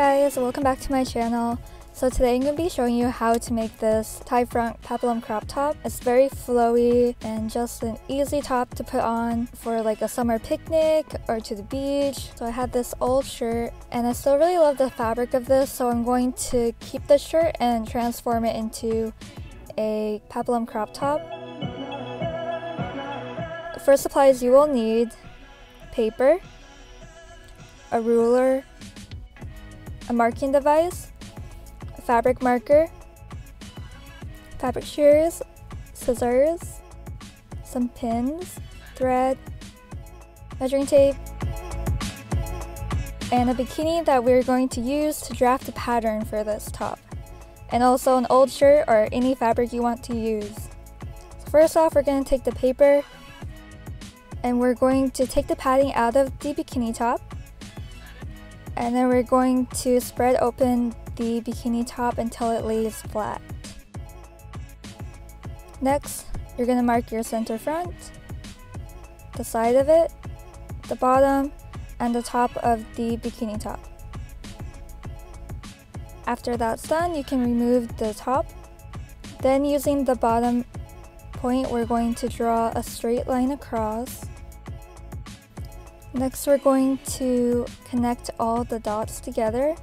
Guys, welcome back to my channel. So today I'm going to be showing you how to make this tie front peplum crop top. It's very flowy and just an easy top to put on for like a summer picnic or to the beach. So I had this old shirt and I still really love the fabric of this so I'm going to keep the shirt and transform it into a peplum crop top. First supplies you will need paper, a ruler, a marking device, a fabric marker, fabric shears, scissors, some pins, thread, measuring tape, and a bikini that we're going to use to draft a pattern for this top, and also an old shirt or any fabric you want to use. So first off, we're going to take the paper and we're going to take the padding out of the bikini top and then we're going to spread open the bikini top until it lays flat. Next, you're going to mark your center front, the side of it, the bottom, and the top of the bikini top. After that's done, you can remove the top. Then using the bottom point, we're going to draw a straight line across Next we're going to connect all the dots together.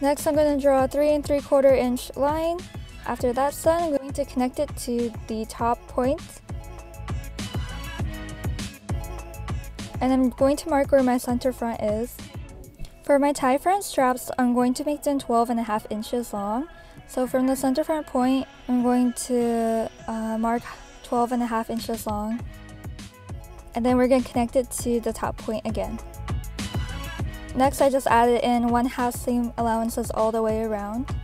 Next I'm going to draw a 3 and 3 quarter inch line. After that's done, I'm going to connect it to the top point. And I'm going to mark where my center front is. For my tie front straps, I'm going to make them 12 and a half inches long. So from the center front point, I'm going to uh, mark 12 and a half inches long. And then we're going to connect it to the top point again. Next, I just added in one half seam allowances all the way around.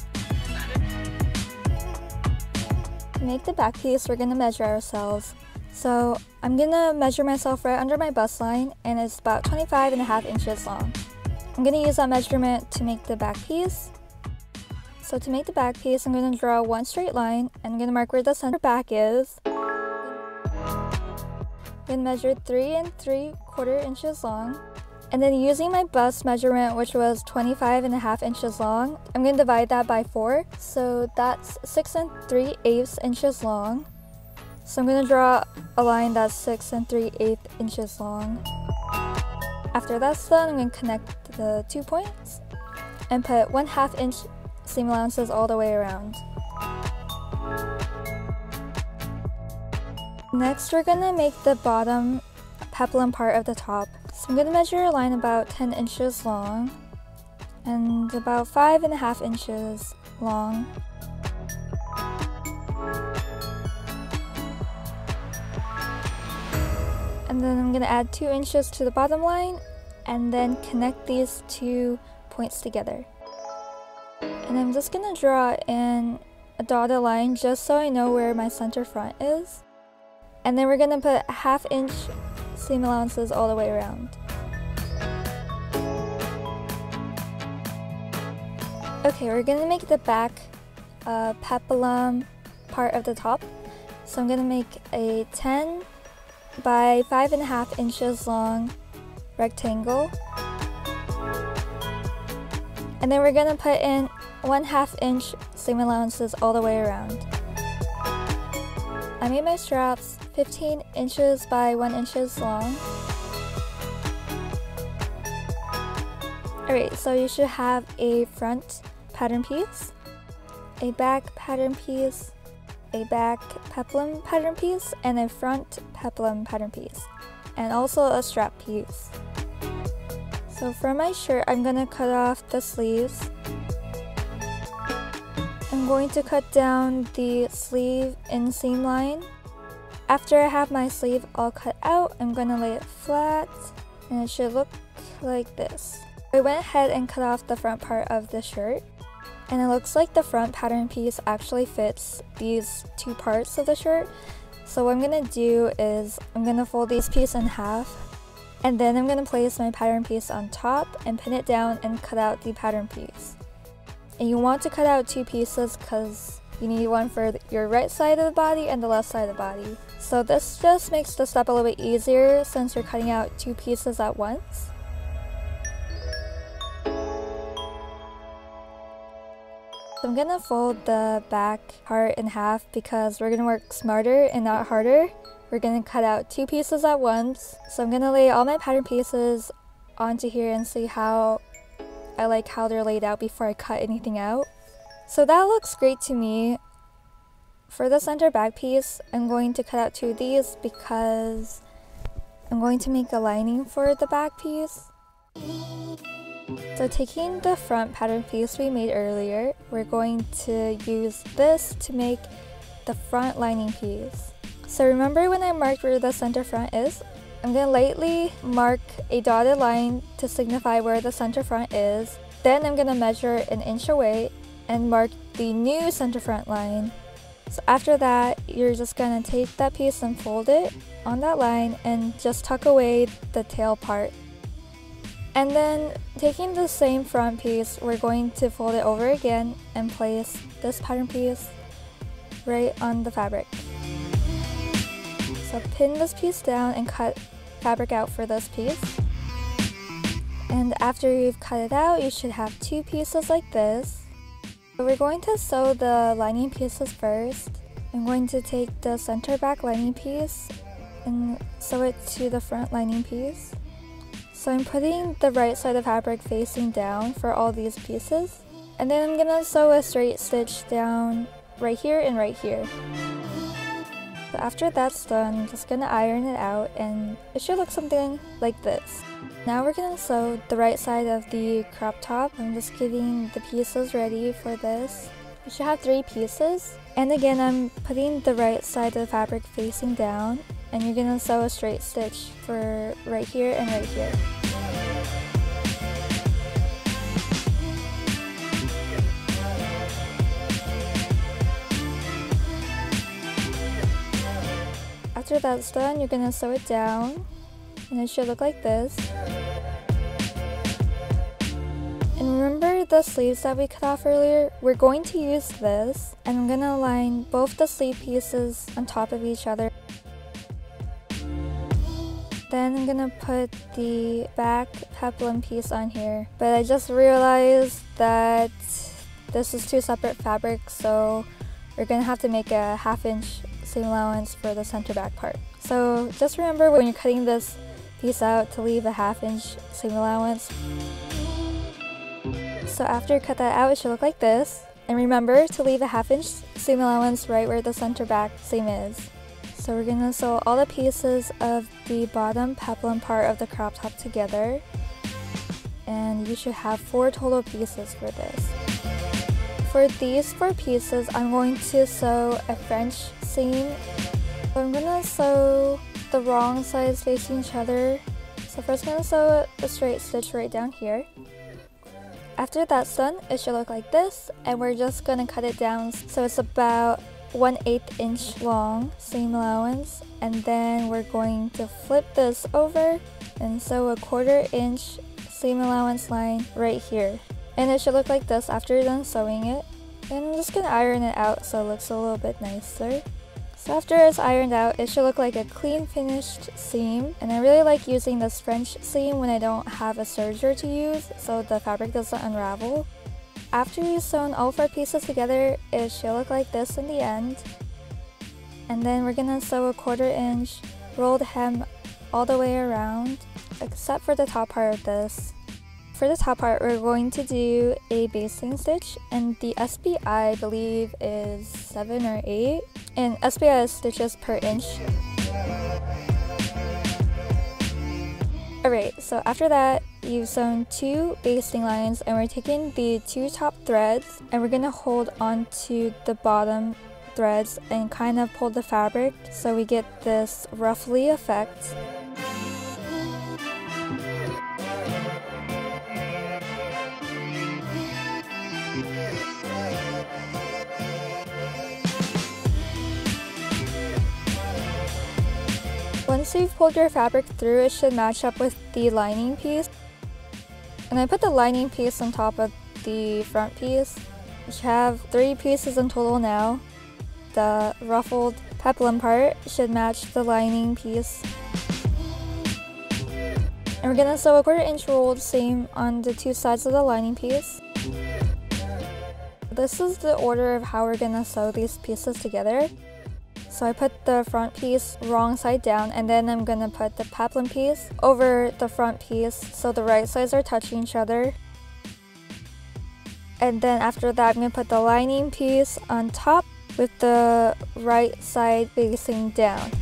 To make the back piece, we're going to measure ourselves. So I'm going to measure myself right under my bust line and it's about 25 and a half inches long. I'm going to use that measurement to make the back piece. So to make the back piece, I'm going to draw one straight line and I'm going to mark where the center back is. Then measure 3 and 3 quarter inches long. And then using my bust measurement, which was 25 and a half inches long, I'm going to divide that by 4. So that's 6 and 3 eighths inches long. So I'm going to draw a line that's 6 and 3 eighths inches long. After that's done, I'm going to connect the two points and put 1 half inch seam allowances all the way around. Next, we're gonna make the bottom peplum part of the top. So I'm gonna measure a line about 10 inches long and about five and a half inches long. And then I'm gonna add two inches to the bottom line and then connect these two points together. And I'm just gonna draw in a dotted line just so I know where my center front is. And then we're gonna put half inch seam allowances all the way around. Okay, we're gonna make the back uh, peplum part of the top. So I'm gonna make a 10 by five and a half inches long rectangle. And then we're gonna put in one half inch seam allowances all the way around. I made my straps 15 inches by 1 inches long. Alright, so you should have a front pattern piece, a back pattern piece, a back peplum pattern piece, and a front peplum pattern piece, and also a strap piece. So for my shirt, I'm to cut off the sleeves. I'm going to cut down the sleeve inseam line after I have my sleeve all cut out, I'm to lay it flat and it should look like this. I went ahead and cut off the front part of the shirt and it looks like the front pattern piece actually fits these two parts of the shirt. So what I'm to do is I'm to fold these piece in half and then I'm to place my pattern piece on top and pin it down and cut out the pattern piece. And you want to cut out two pieces because you need one for your right side of the body and the left side of the body. So this just makes the step a little bit easier since you're cutting out two pieces at once. So I'm gonna fold the back part in half because we're gonna work smarter and not harder. We're gonna cut out two pieces at once. So I'm gonna lay all my pattern pieces onto here and see how I like how they're laid out before I cut anything out. So that looks great to me. For the center back piece, I'm going to cut out two of these because I'm going to make a lining for the back piece. So taking the front pattern piece we made earlier, we're going to use this to make the front lining piece. So remember when I marked where the center front is? I'm going to lightly mark a dotted line to signify where the center front is. Then I'm going to measure an inch away and mark the new center front line. So after that, you're just to take that piece and fold it on that line and just tuck away the tail part. And then taking the same front piece, we're going to fold it over again and place this pattern piece right on the fabric. So pin this piece down and cut fabric out for this piece. And after you've cut it out, you should have two pieces like this. We're going to sew the lining pieces first. I'm going to take the center back lining piece and sew it to the front lining piece. So I'm putting the right side of fabric facing down for all these pieces. And then I'm gonna sew a straight stitch down right here and right here. After that's done, I'm just gonna iron it out and it should look something like this. Now we're gonna sew the right side of the crop top. I'm just getting the pieces ready for this. You should have three pieces. And again, I'm putting the right side of the fabric facing down and you're gonna sew a straight stitch for right here and right here. After that's done, you're gonna sew it down and it should look like this. And remember the sleeves that we cut off earlier? We're going to use this and I'm gonna line both the sleeve pieces on top of each other. Then I'm gonna put the back peplum piece on here. But I just realized that this is two separate fabrics, so we're gonna have to make a half inch seam allowance for the center back part. So just remember when you're cutting this piece out to leave a half inch seam allowance. So after you cut that out, it should look like this. And remember to leave a half inch seam allowance right where the center back seam is. So we're gonna sew all the pieces of the bottom peplum part of the crop top together. And you should have four total pieces for this. For these four pieces, I'm going to sew a French So I'm gonna sew the wrong sides facing each other. So first I'm gonna sew a straight stitch right down here. After that's done, it should look like this, and we're just gonna cut it down so it's about 1 8 inch long seam allowance and then we're going to flip this over and sew a quarter inch seam allowance line right here and it should look like this after you're done sewing it. And I'm just gonna iron it out so it looks a little bit nicer. So after it's ironed out, it should look like a clean finished seam. And I really like using this French seam when I don't have a serger to use so the fabric doesn't unravel. After you've sewn all four pieces together, it should look like this in the end. And then we're gonna sew a quarter inch rolled hem all the way around, except for the top part of this. For the top part, we're going to do a basting stitch, and the SPI, I believe, is 7 or 8, and SPI is stitches per inch. Alright, so after that, you've sewn two basting lines, and we're taking the two top threads, and we're to hold onto the bottom threads and kind of pull the fabric so we get this ruffly effect. Once you've pulled your fabric through, it should match up with the lining piece. And I put the lining piece on top of the front piece. You have three pieces in total now. The ruffled peplum part should match the lining piece. And we're gonna sew a quarter inch rolled seam on the two sides of the lining piece. this is the order of how we're gonna sew these pieces together. So I put the front piece wrong side down and then I'm gonna put the peplum piece over the front piece so the right sides are touching each other. And then after that I'm gonna put the lining piece on top with the right side facing down.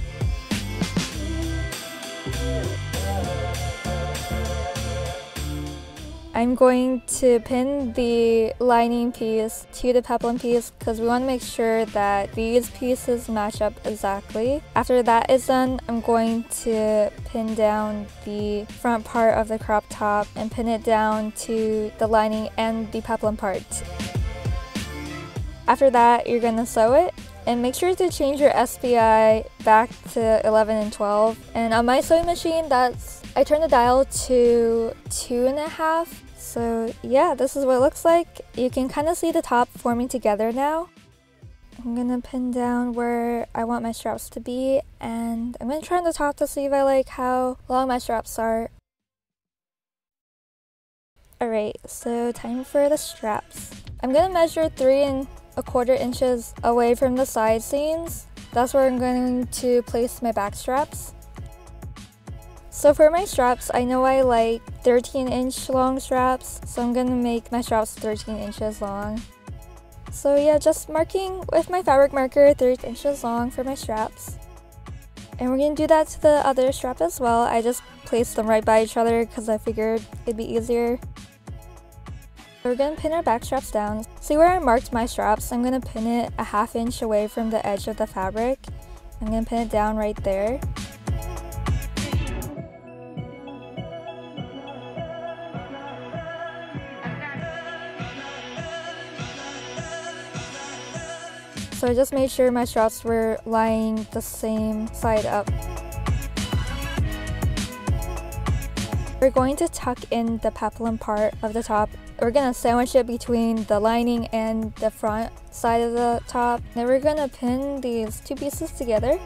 I'm going to pin the lining piece to the peplum piece because we want to make sure that these pieces match up exactly. After that is done, I'm going to pin down the front part of the crop top and pin it down to the lining and the peplum part. After that, you're going to sew it and make sure to change your SPI back to 11 and 12. And on my sewing machine, that's I turned the dial to two and a half so yeah, this is what it looks like. You can kind of see the top forming together now. I'm gonna pin down where I want my straps to be and I'm gonna try on the top to see if I like how long my straps are. Alright, so time for the straps. I'm gonna measure three and a quarter inches away from the side seams. That's where I'm going to place my back straps. So for my straps, I know I like 13 inch long straps, so I'm gonna make my straps 13 inches long. So yeah, just marking with my fabric marker 13 inches long for my straps. And we're gonna do that to the other strap as well. I just placed them right by each other because I figured it'd be easier. We're gonna pin our back straps down. See where I marked my straps? I'm gonna pin it a half inch away from the edge of the fabric. I'm gonna pin it down right there. So I just made sure my straps were lying the same side up. We're going to tuck in the peplum part of the top. We're gonna sandwich it between the lining and the front side of the top. Then we're gonna pin these two pieces together.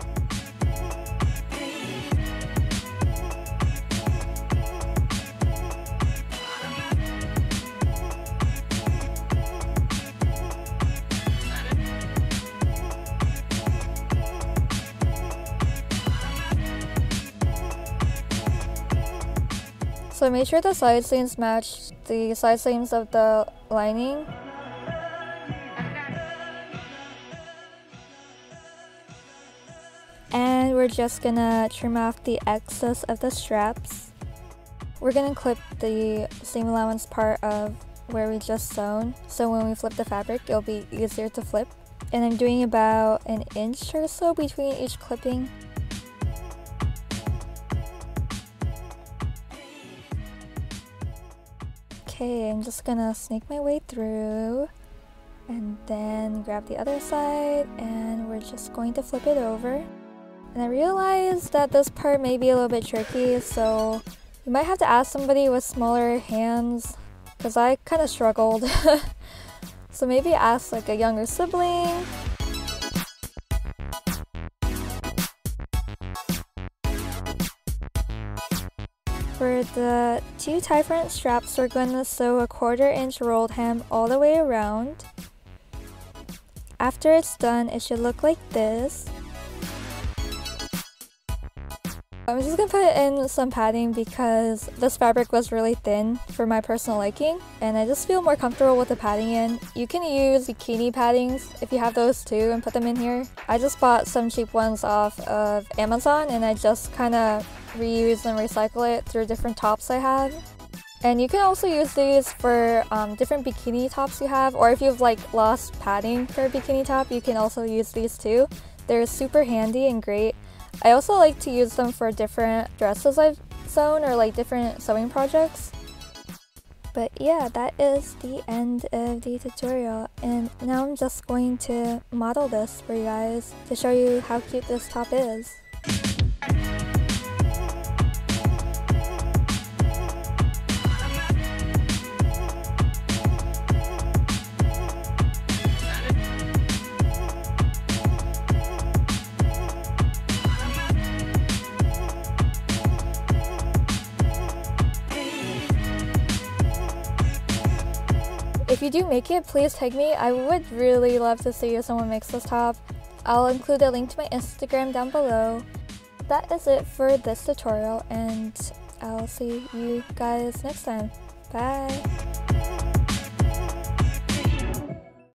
So make sure the side seams match the side seams of the lining. And we're just gonna trim off the excess of the straps. We're gonna clip the seam allowance part of where we just sewn. So when we flip the fabric, it'll be easier to flip. And I'm doing about an inch or so between each clipping. Okay, I'm just gonna snake my way through and then grab the other side and we're just going to flip it over. And I realized that this part may be a little bit tricky, so you might have to ask somebody with smaller hands because I kind of struggled. so maybe ask like a younger sibling For the two tie front straps, we're going to sew a quarter inch rolled hem all the way around. After it's done, it should look like this. I'm just gonna put in some padding because this fabric was really thin for my personal liking and I just feel more comfortable with the padding in. You can use bikini paddings if you have those too and put them in here. I just bought some cheap ones off of Amazon and I just kind of reuse and recycle it through different tops I have. And you can also use these for um, different bikini tops you have, or if you've like lost padding for a bikini top, you can also use these too. They're super handy and great. I also like to use them for different dresses I've sewn or like different sewing projects. But yeah, that is the end of the tutorial and now I'm just going to model this for you guys to show you how cute this top is. If you do make it, please tag me. I would really love to see if someone makes this top. I'll include a link to my Instagram down below. That is it for this tutorial and I'll see you guys next time. Bye!